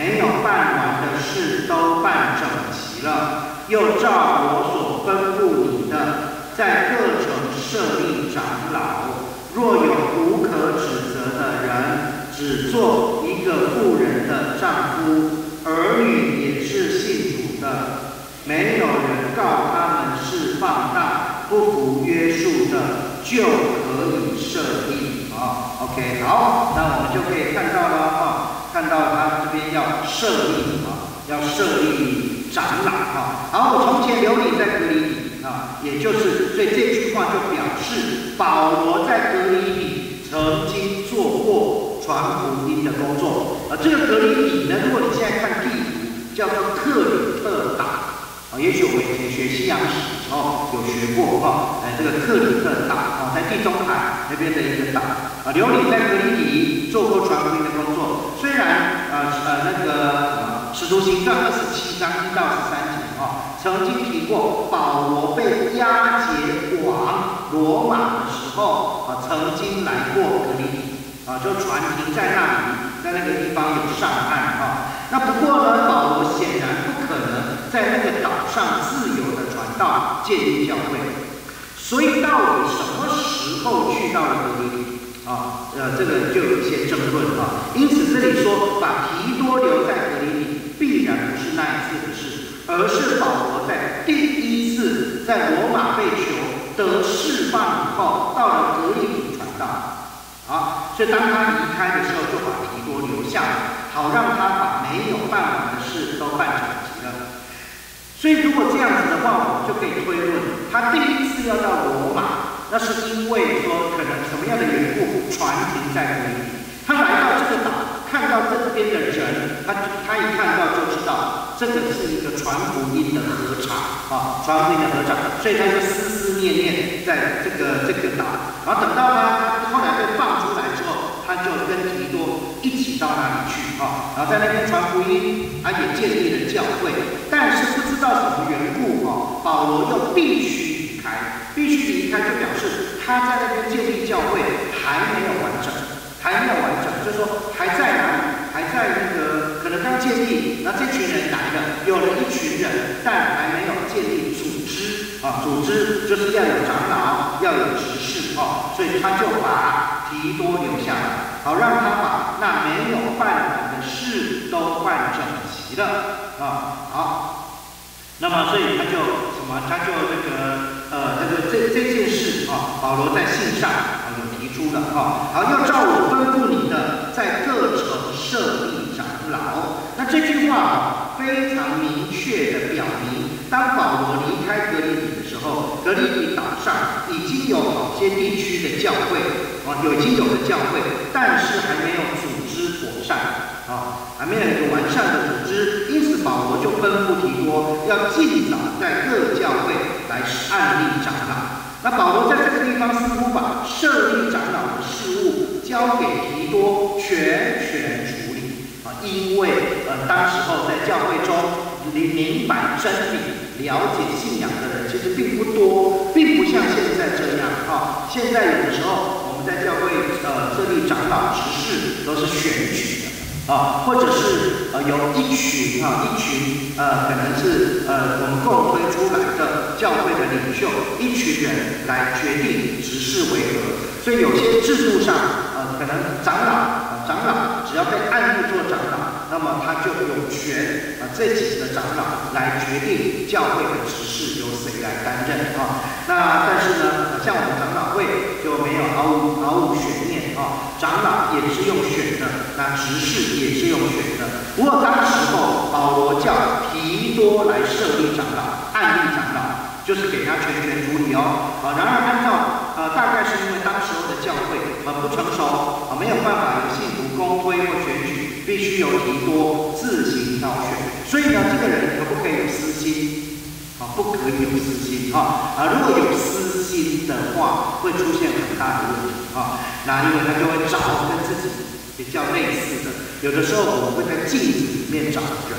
没有办完的事都办整齐了，又照我所吩咐你的，在各城设立长老。若有无可指责的人，只做一个妇人的丈夫，儿女也是信主的，没有人告他们是放荡、不服约束的，就可以设立。啊，OK，好，那我们就可以看到了啊。看到他这边要设立什么，要设立展览啊。好，我从前留你在隔离里啊，也就是，所以这句话就表示保罗在隔离里曾经做过传福音的工作而。这个隔离里呢，如果你现在看地图，叫做克里特岛啊。也许我们以前学西洋史。哦，有学过哈，哎，这个克里特岛啊，在地中海那边的一个岛啊。刘礼在格里里做过传福音的工作，虽然呃呃那个什么《使徒行传》二十七章一到十三节啊，曾经提过保罗被押解往罗马的时候啊，曾经来过格里里啊，就船停在那里，在那个地方有上岸啊。那不过呢，保罗显然不可能在那个岛上自由的。传道建立教会，所以到底什么时候去到了格里里啊？呃，这个就有一些争论啊。因此这里说把提多留在格里里，必然不是那一次的事，而是保罗在第一次在罗马被囚得释放以后，到了格里里传道。好，所以当他离开的时候，就把提多留下来，好让他把没有办完的事都办成。所以，如果这样子的话，我们就可以推论，他第一次要到罗马，那是因为说可能什么样的缘故，船停在这里。他来到这个岛，看到这边的人，他他一看到就知道，这个是一个传福音的合场啊，传福音的合场，所以他就思思念念在这个这个岛。然后等到他后来被放出来之后，他就跟提多一起到那里去啊，然后在那边传福音，他也建立了教会，但是不。知道什么缘故啊？保罗又必须离开，必须离开，就表示他在那边建立教会还没有完整，还没有完整，就是说还在哪里？还在那个可能刚建立，那这群人来了，有了一群人，但还没有建立组织啊。组织就是要有长老，要有执事啊，所以他就把提多留下来，好让他把那没有办完的事都办整齐了啊。好。那么，所以他就什么？他就这个呃，这个这这件事啊，保罗在信上啊有提出了啊，好要照我吩咐你的，在各城设立长老。那这句话非常明确的表明，当保罗离开格林时候，格里里岛上已经有某些地区的教会啊，有已经有的教会，但是还没有组织妥善。啊，还没有一个完善的组织，因此保罗就吩咐提多要尽早在各教会来案立长老。那保罗在这个地方似乎把设立长老的事务交给提多全权处理啊，因为呃，当时候在教会中明明白真理、了解信仰的人其实并不多，并不像现在这样啊。现在有的时候我们在教会呃设立长老执事都是选举的。啊，或者是呃有一群啊一群呃可能是呃我们共推出来的教会的领袖，一群人来决定执事为何。所以有些制度上呃可能长老只要被按立做长老，那么他就有权啊这几个长老来决定教会的执事由谁来担任啊。那但是呢，像我们长老会就没有毫无毫无悬念啊，长老也是用选的，那执事。也是用选的。不过当时候保罗叫提多来设立长老，案例长老，就是给他全权处理哦。啊，然而按照呃，大概是因为当时候的教会很不成熟，啊，没有办法有信徒公推或选举，必须由提多自行挑选。所以呢，这个人可不可以有私心？啊，不可以有私心啊！啊，如果有私心的话，会出现很大的问题啊。那因为他就会找跟自己比较类似的，有的时候我们会在镜子里面找人，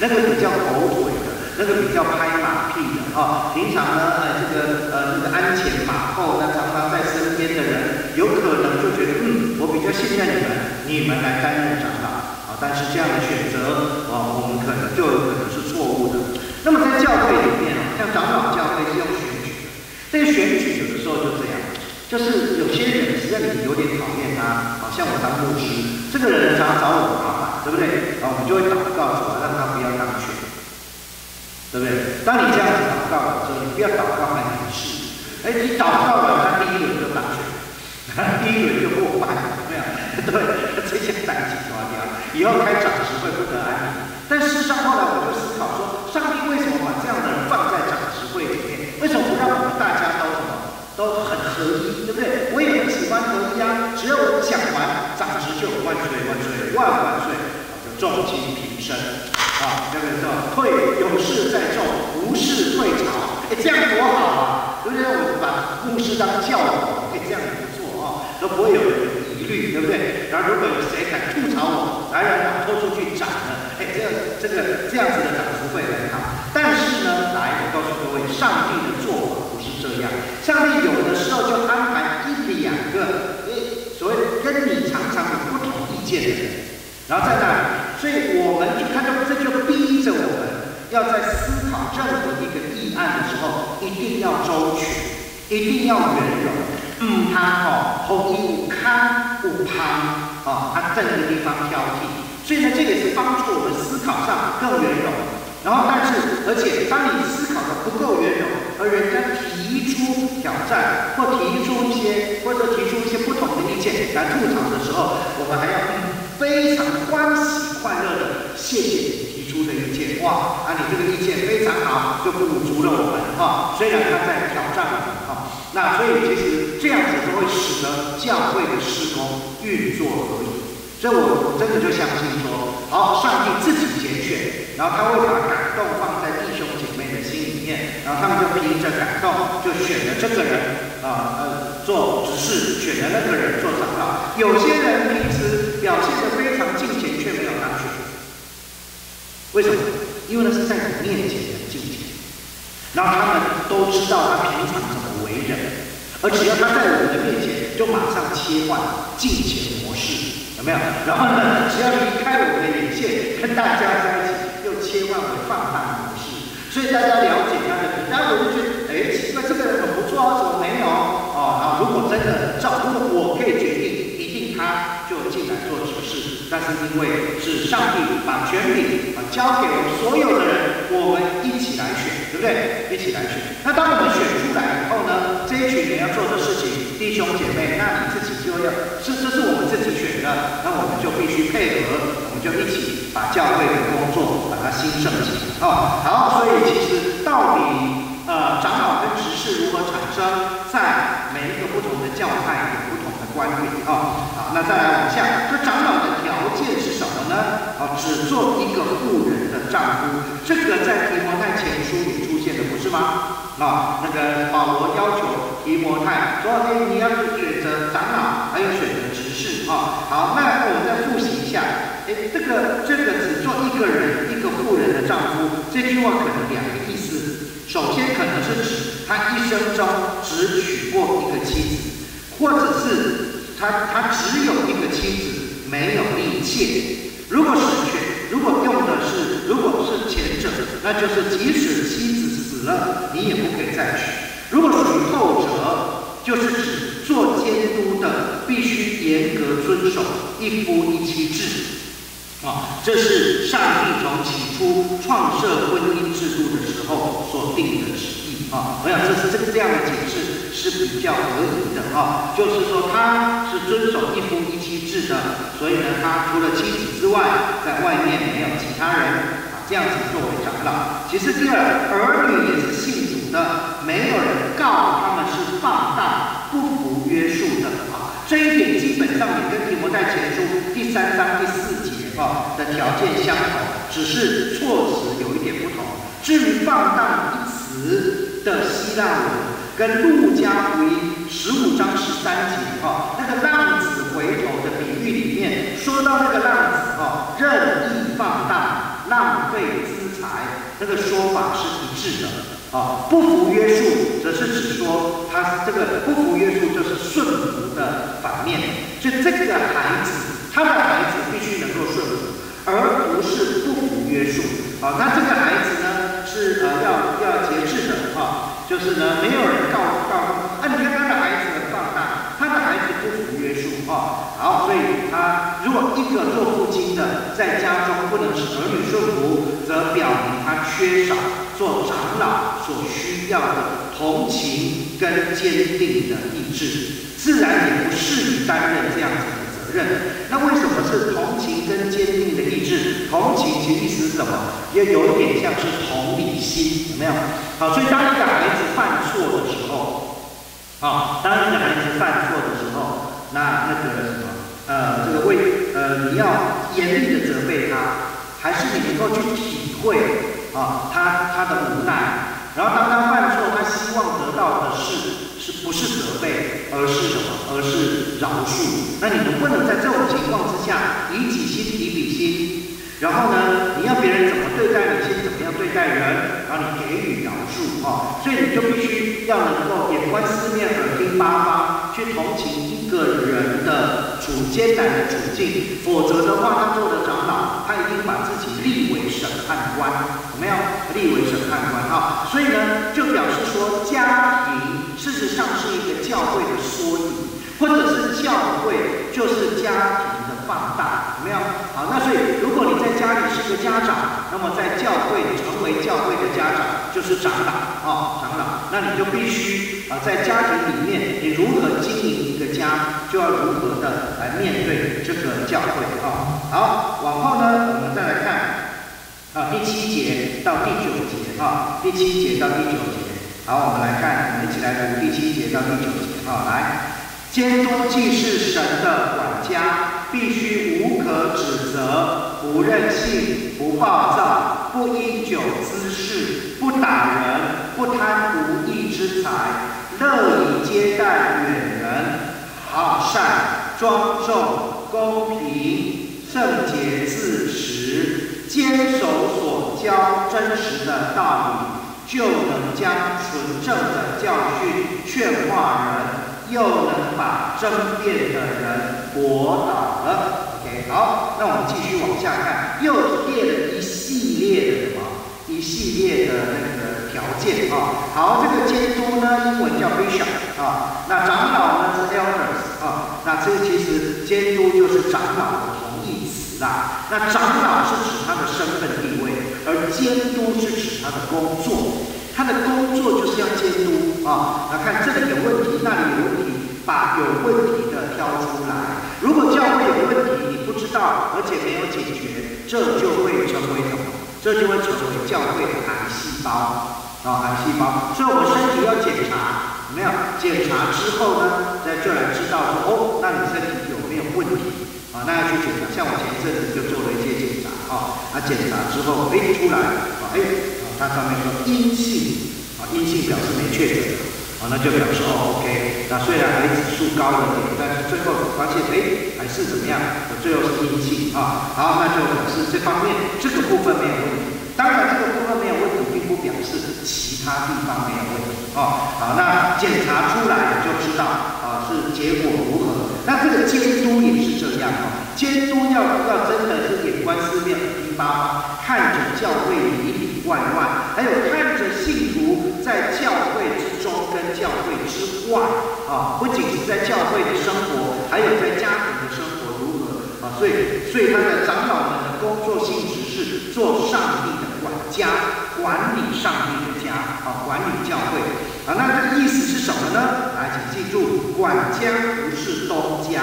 那个比较狗腿的。那个比较拍马屁的啊，平常呢，呃，这个呃，这个鞍前马后，那常常在身边的人，现在你们，你们来担任长老啊。但是这样的选择，啊，我们可能就有可能是错误的。那么在教会里面啊，像长老教会是用选举的，这个选举有的时候就这样，就是有些人实在你有点讨厌他，好像我当牧师，这个人常常找我麻烦，对不对？啊，我们就会祷告说，让他不要当选。对不对？当你这样子祷告的时候，你不要祷告很仪式。哎，你祷告了，他第一轮就当选，第一轮就过半，对啊，对，这些胆气抓掉，以后开长执会不得安宁。但事实上，后来我就思考说，上帝为什么把这样的人放在长执会里面？为什么不让我们大家都什么都很合一？对不对？我也很喜欢合一啊！只要我讲完，长执就万岁万岁万万岁，就众情平生。啊，这个叫退有事在众，无事退朝。哎，这样多好啊！对不对？我们把牧师当教导，可以这样，都不会有疑虑，对不对？然后如果有谁敢吐槽我，来人把拖出去斩了，哎，这样这个这样子的长不会很好。但是呢，来，我告诉各位，上帝的做法不是这样。上帝有的时候就安排一两个，哎，所谓跟你常常有不同意见的人，然后在那里。所以我们一看到，这就逼着我们要在思考任何一个议案的时候，一定要周全，一定要圆融。嗯，他哦，后一五看五旁，哦，他在那个地方挑剔。所以呢，这也是帮助我们思考上更圆融。然后，但是，而且当你思考的不够圆融，而人家提出挑战，或提出一些，或者提出一些不同的意见来吐槽的时候，我们还要非常欢喜。快乐的，谢谢你提出的意见，哇，啊，你这个意见非常好，就鼓足了我们哈。虽然他在挑战我们，那所以其实这样子会使得教会的施工运作合理。所以我真的就相信说，好，上帝自己拣选，然后他会把感动放在弟兄姐妹的心里面，然后他们就凭着感动就选了这个人啊，呃，做执事，选了那个人做长老。有些人平时表现的非常敬虔，却没有。为什么？因为那是在你面前的境界，然后他们都知道他平常怎么而只要他在我们的面前，就马上切换敬虔模式，有没有？然后呢，只要离开我们的眼线，跟大家在一起，又切换为放大模式。所以大家了解他的，然后我就觉得，哎，奇怪，这个人很不错啊，怎么没有？哦，好，如果真的照，如果我可以决定，一定他就进来做什么事。但是因为是上帝把权柄啊交给我们所有的人，我们一起，对？一起来选。那当我们选出来以后呢，这一群人要做的事情，弟兄姐妹，那你自己就要，是这是我们自己选的，那我们就必须配合，我们就一起把教会的工作把它兴盛起来。哦，好，所以其实到底呃长老跟执事如何产生，在每一个不同的教派有不同的观点啊。好，那再来往下，这长老的。条件是什么呢？啊，只做一个妇人的丈夫，这个在提摩太前书里，吗？啊，那个保罗要求提摩太说：“哎，你要选择长老，还有选择执事。”啊，好，那我们再复习一下。哎，这个这个只做一个人，一个妇人的丈夫，这句话可能两个意思。首先可能是指他一生中只娶过一个妻子，或者是他他只有一个妻子。没有一切。如果是选，如果用的是，如果是前者，那就是即使妻子了，你也不可以再娶。如果属于后者，就是指做监督的必须严格遵守一夫一妻制。啊，这是上帝从起初创设婚姻制度的时候所定的旨意。啊，我想这是这个这样的解释。是比较合理的啊，就是说他是遵守一夫一妻制的，所以呢，他除了妻子之外，在外面没有其他人啊，这样子作为长老。其实第二，儿女也是信主的，没有人告他们是放荡、不服约束的啊。这一点基本上也跟提摩太前书第三章第四节啊的条件相同，只是措辞有一点不至于放荡一词的希腊文，跟路加福音十五章十三节哈那个浪子回头的比喻里面说到那个浪子哈任意放荡、浪费资财，那个说法是一致的啊。不服约束，则是指说他这个不服约束就是顺服的反面，就这个孩子，他的孩子必须能够顺服，而不是不服约束啊。那这个孩子是呃要要节制的哈。就是呢，没有人告告啊！你看他的孩子很放大，他的孩子不服约束啊。好，所以他如果一个做父亲的在家中不能使儿女顺服，则表明他缺少做长老所需要的同情跟坚定的意志，自然也不适宜担任这样子认。那为什么是同情跟坚定的意志？同情其意思是什么？也有一点像是同理心，有没有？好，所以当一个孩子犯错的时候，啊，当一个孩子犯错的时候，那那个什么，呃，这个为呃，你要严厉的责备他，还是你能够去体会啊，他他的无奈，然后当他犯错，他希望得到的是是不是责备，而是什么？而是饶恕。那你能不能在这种情况之下，以己心比比心？然后呢，你要别人怎么对待你，先怎么样对待人，然后你给予饶恕啊，所以你就必须要能够眼观四面，耳听八方，去同情一个人的处艰难的处境，否则的话，他做的长老，他一定把自己立为审判官，有没有？立为审判官啊，所以呢，就表示说，家庭事实上是一个教会的缩影，或者是教会就是家庭的。放大有没有？好，那所以如果你在家里是个家长，那么在教会成为教会的家长就是长老啊，长老，那你就必须啊，在家庭里面，你如何经营一个家，就要如何的来面对这个教会啊。好，往后呢，我们再来看啊，第七节到第九节啊，第七节到第九节。好，我们来看，我们一起来读第七节到第九节啊，来。监督既是神的管家，必须无可指责，不任性，不暴躁，不因酒滋事，不打人，不贪无义之财，乐以接待远人，好善，庄重，公平，圣洁自持，坚守所教真实的道理，就能将纯正的教训劝化人。又能把争辩的人驳倒了。OK，好，那我们继续往下看，又列了一系列的什么？一系列的那个条件啊。好，这个监督呢，英文叫 bishop 啊。那长老呢是 elders 啊。那这其实监督就是长老的同义词啦。那长老是指他的身份地，而监督是指他的工作。他的工作就是要监督啊，来看这里有问题，那里有问题，把有问题的挑出来。如果教会有问题，你不知道，而且没有解决，这就会成为什么？这就会成为教会的癌细胞啊，癌细胞。所以我们身体要检查，没有？检查之后呢，再就来知道说，哦，那你身体有没有问题啊？那要去检查。像我前一阵子就做了一啊，啊，检查之后，哎，出来啊，哎。它上面说阴性，啊，阴性表示没确诊，啊，那就表示哦，OK，那虽然癌指数高了点，但是最后发现，哎，还是怎么样？我最后是阴性，啊，好，那就表示这方面这个部分没有问题。当然，这个部分没有问题，并不表示其他地方没有问题，哦，好，那检查出来就知道，啊，是结果如何？那这个监督也是这样，啊，监督要要真的是眼观四面，耳听八方，看着教会里里。外外，还有看着信徒在教会之中跟教会之外啊，不仅是在教会的生活，还有在家庭的生活如何啊？所以，所以他的长老们的工作性质是做上帝的管家，管理上帝的家啊，管理教会啊。那这个意思是什么呢？来，请记住，管家不是东家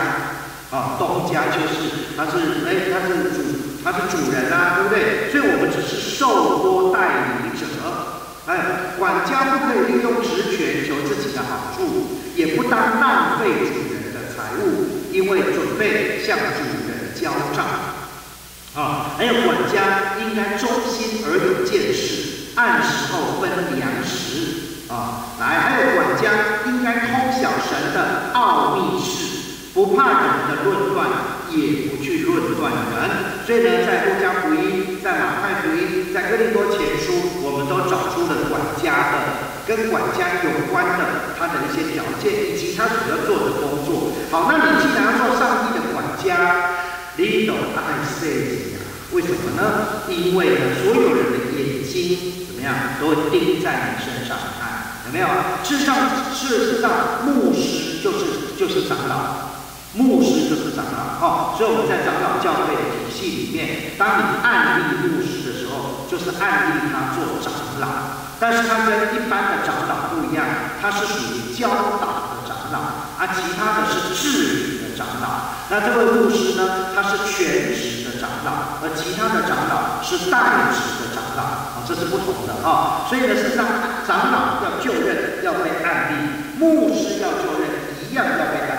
啊，东家就是他是哎，他是主。他是主人啊，对不对？所以我们只是受托代理者，哎，管家不可以利用职权求自己的好处，也不当浪费主人的财物，因为准备向主人交账。啊，还有管家应该忠心而有见识，按时候分粮食。啊，来，还有管家应该通晓神的奥秘事，不怕人的论断，也不去论断人。所以呢，在路加福音、在马太福音、在哥林多前书，我们都找出了管家的跟管家有关的他的一些条件，以及他所要做的工作。好，那你既然要做上帝的管家，你懂爱谁呀？为什么呢？因为呢，所有人的眼睛怎么样，都会盯在你身上看。有没有？事实上，事实上，牧师就是就是长老，牧师就是长老。哦，所以我们在长老教会的体系里面，当你案例牧师的时候，就是案例他做长老。但是他跟一般的长老不一样，他是属于教导的长老，而其他的是治理的长老。那这位牧师呢，他是全职的长老，而其他的长老是代职的长老。啊，这是不同的啊。所以呢，是长，长老要就任，要被案例；牧师要就任，一样要被案例。啊，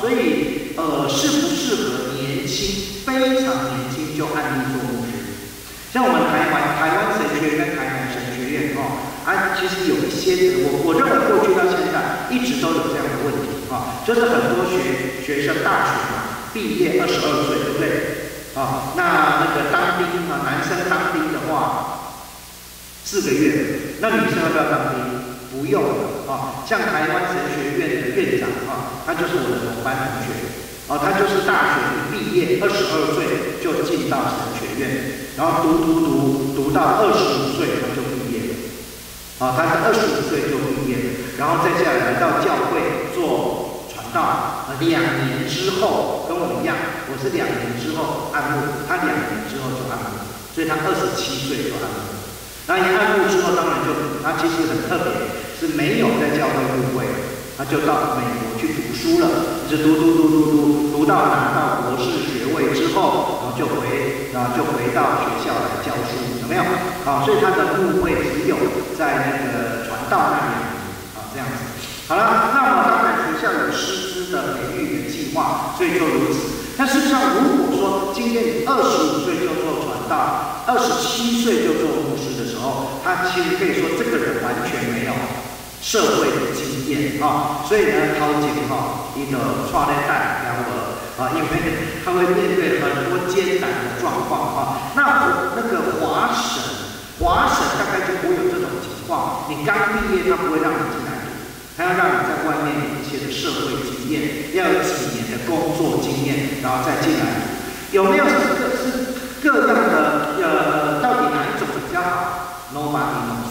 所以呃，适不适合年轻、非常年轻就案例做牧师？像我们台湾台湾神学院、台南神学院哦，啊，其实有一些我我认为过去到现在一直都有这样的问题啊，就是很多学学生大学嘛，毕业二十二岁，对不对？啊，那那个当兵啊，男生当兵的话，四个月，那女生要不要当兵？不用了啊。像台湾神学院的院长啊，他就是我的同班同学，啊，他就是大学毕业二十二岁就进到神学院，然后读读读读到二十五岁他就毕业了，啊，他是二十五岁就毕业，然后再下来来到教会做传道。两年之后跟我一样，我是两年之后按牧，他两年之后就按牧，所以他二十七岁就按牧。那一按牧之后，当然就他其实很特别，是没有在教会入会，他就到美国去读书了，一直读读读读读，读到拿到博士学位之后，然后就回，然后就回到学校来教书，有没有？啊，所以他的牧会只有在那个传道那里。好了，那么当然学校有师资的培育的计划，所以就如此。但事实上，如果说今天你二十五岁就做传道，二十七岁就做牧师的时候，他其实可以说这个人完全没有社会的经验啊。所以呢，陶姐哈，一个创业带两个啊，因为他会面对很多艰难的状况啊。那那个华省，华省大概就不会有这种情况。你刚毕业，他不会让你进来读。他要让你在外面有一些的社会经验，要有几年的工作经验，然后再进来读。有没有是各是各样的？呃，到底哪一种比较好？Nobody knows，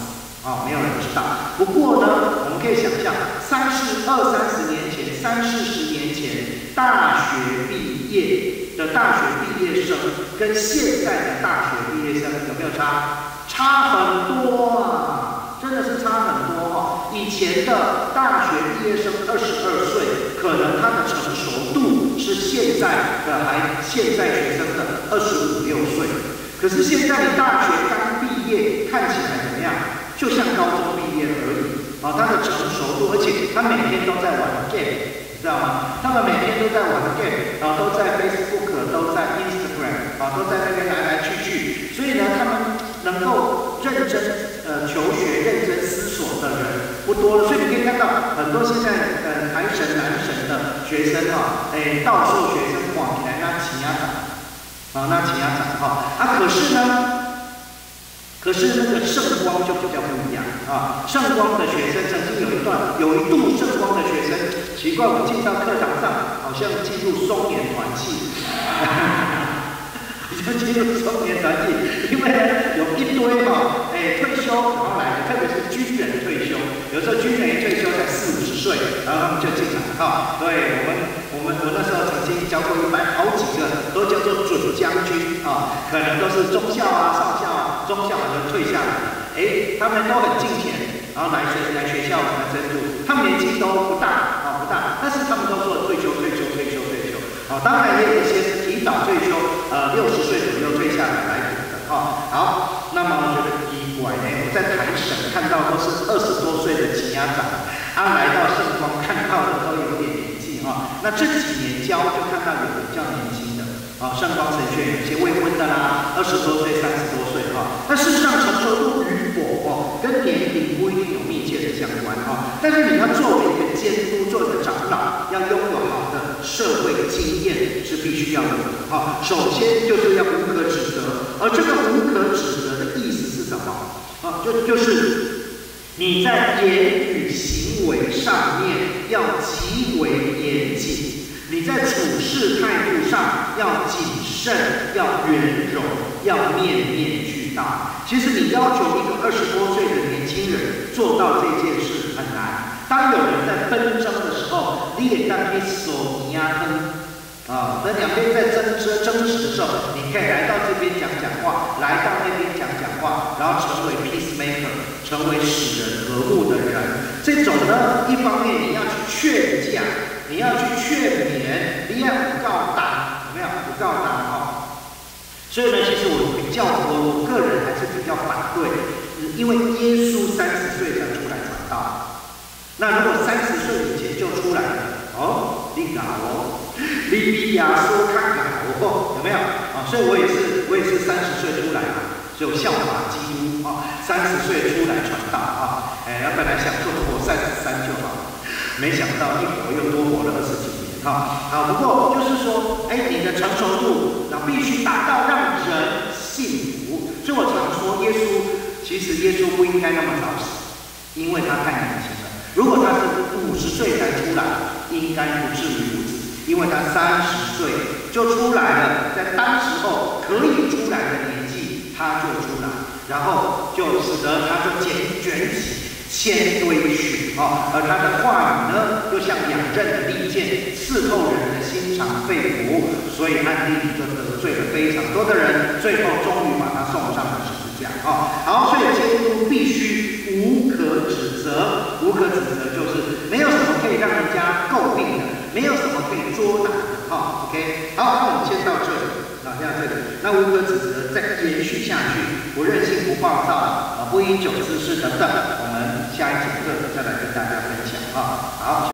啊，没有人知道。不过呢，我们可以想象，三十二三十年前、三四十年前，大学毕业的大学毕业生跟现在的大学毕业生有没有差？差很多啊，真的是差很多哈。以前的大学毕业生二十二岁，可能他的成熟度是现在的还现在学生的二十五六岁。可是现在的大学刚毕业，看起来怎么样？就像高中毕业而已啊！他的成熟度，而且他每天都在玩 game，你知道吗？他们每天都在玩 game，啊都在 Facebook，都在 Instagram，啊，都在那边来来去去。所以呢，他们能够认真呃求学、认真思索的人。不多了，所以你可以看到很多现在呃男神男神的学生哈，哎，到处学生往来那请家长，啊，那请家长哈，啊，可是呢，可是那个圣光就比较不一样啊，圣光的学生曾经有一段有一度圣光的学生，奇怪，我进到课堂上好像进入松年团契，好像进入松年团契，因为有一堆哈，哎，退休然后来的，特别是军人退休。有时候军人一退休才四五十岁，然后他们就进来哈。对我们，我们我那时候曾经教过一班好几个，都叫做准将军啊，可能都是中校啊、少校啊，中校好像退下来了。哎，他们都很敬钱，然后来学来学校来深入。他们年纪都不大啊，不大，但是他们都说退休、退休、退休、退休。啊，当然也有一些是提早退休，呃，六十岁左右退下来来读的啊。好，那么我觉得奇怪呢，我在台省看到都。是二十多岁的吉家长，他来到圣光看到的都有点年纪哈。那这几年教就看到有比较年轻的啊，圣光神学有些未婚的啦，二十多岁、三十多那事实上成熟度与否哦，跟年龄不一定有密切的相关哈。但是你要作为一个监督、做一个长老，要拥有好的社会经验是必须要的哈。首先就是要无可指责，而这个无可指责的意思是什么？啊，就就是你在言语行为上面要极为严谨，你在处事态度上要谨慎，要圆融，要面面俱到。其实你要求一个二十多岁的年轻人做到这件事很难。当有人在纷争的时候，你也当你手压根。啊，等两边在争执争执的时候，你可以来到这边讲讲话，来到那边讲讲话，然后成为 peacemaker，成为使人和睦的人。这种呢，一方面你要去劝架，你要去劝勉，你要不告党，怎么样？不告党哦。所以呢，其实我较，我我个人还是比较反对，因为耶稣三十岁才出来传道，那如果三十岁以前就出来了，哦，你搞哦。利比亚说看看哦有没有啊？所以我也是，我也是三十岁出来嘛，就效法基督啊，三十岁出来传道啊。哎，本来想做活三十三就好，没想到一活又多活了二十几啊啊。不过就是说，哎，你的成熟度那必须达到让人信服。所以我常说，耶稣其实耶稣不应该那么早死，因为他太年轻了。如果他是五十岁才出来，应该不至于如此。因为他三十岁就出来了，在当时候可以出来的年纪，他就出来，然后就使得他就卷卷起千堆雪啊，而他的话语呢，又像两刃的利剑，刺透人的心肠肺腑，所以安地里就得罪了非常多的人，最后终于把他送上了十字架啊。好，所以监督必须无可指责，无可指责就是没有什么可以让人家诟病的。没有什么可以捉拿的，哈，OK，好，那我们先到这里，啊，这样这里，那无可指责再延续下去，不任性、不暴躁，啊，不饮酒滋事等等，我们下一节课再来跟大家分享，啊，好。